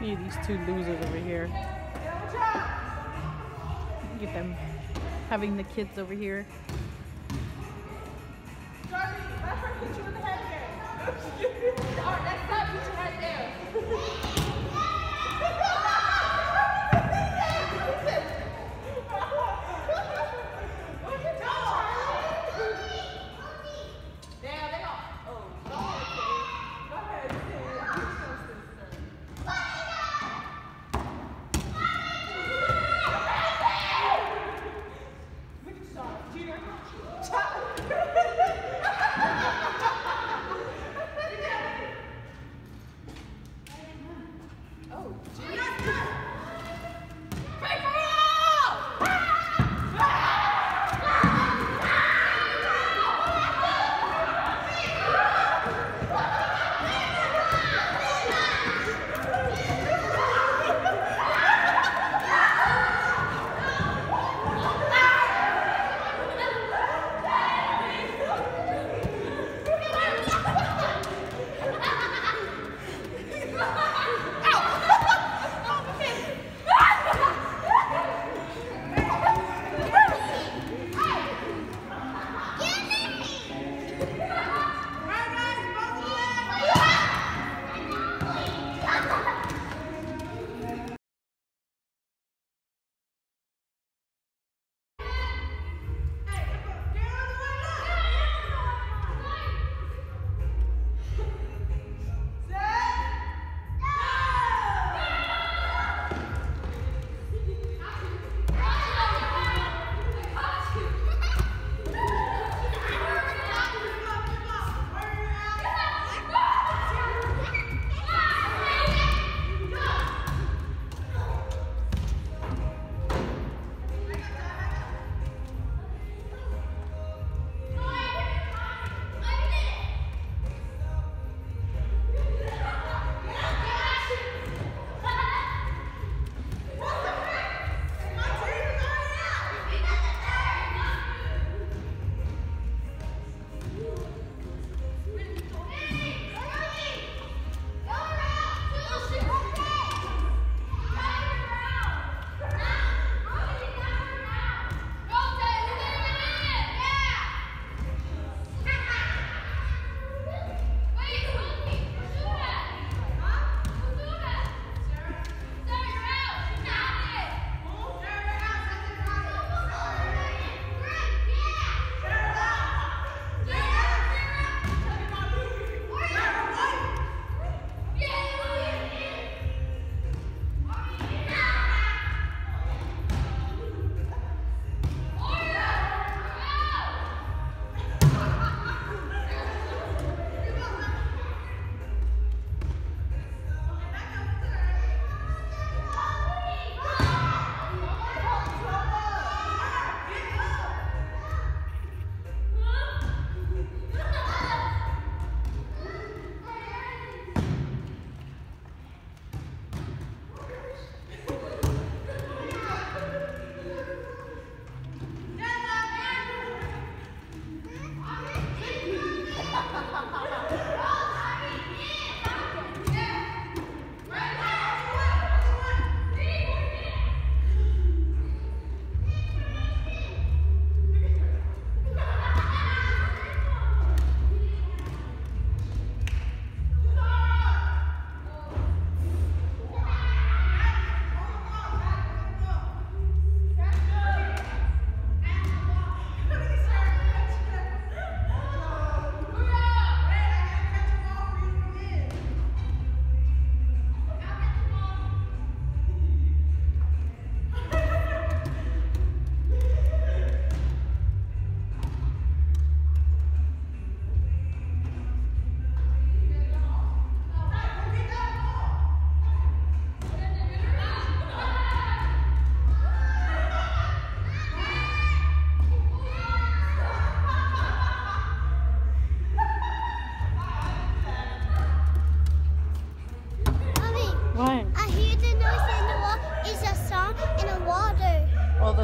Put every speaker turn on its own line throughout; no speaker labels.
Me these two losers over here. Get them having the kids over here.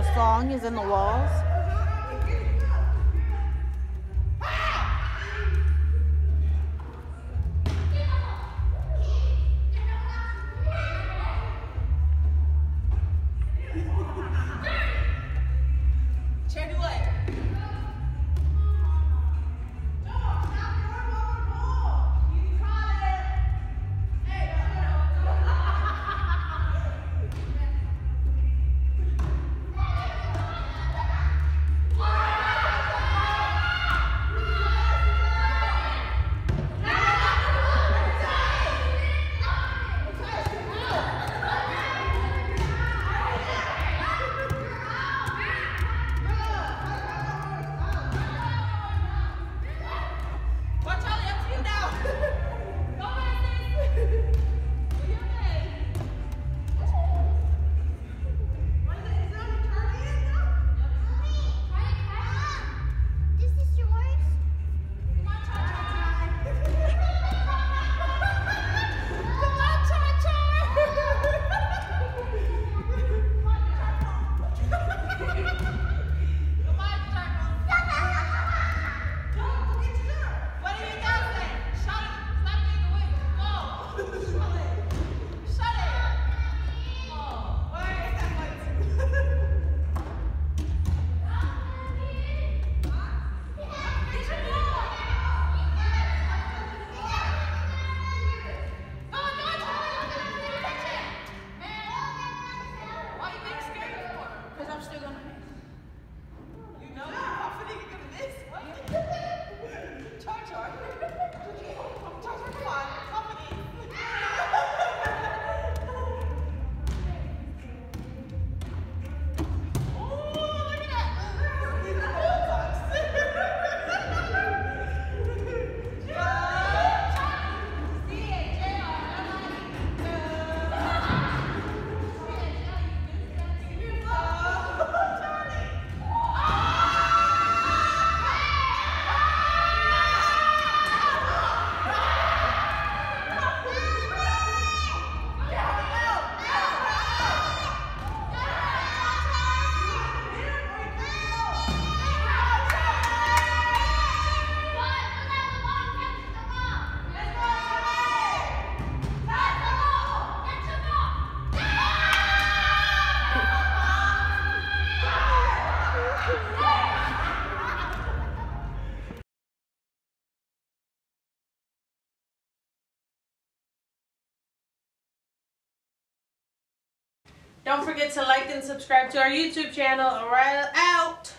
song is in the walls? Don't forget to like and subscribe to our YouTube channel. Alright, out.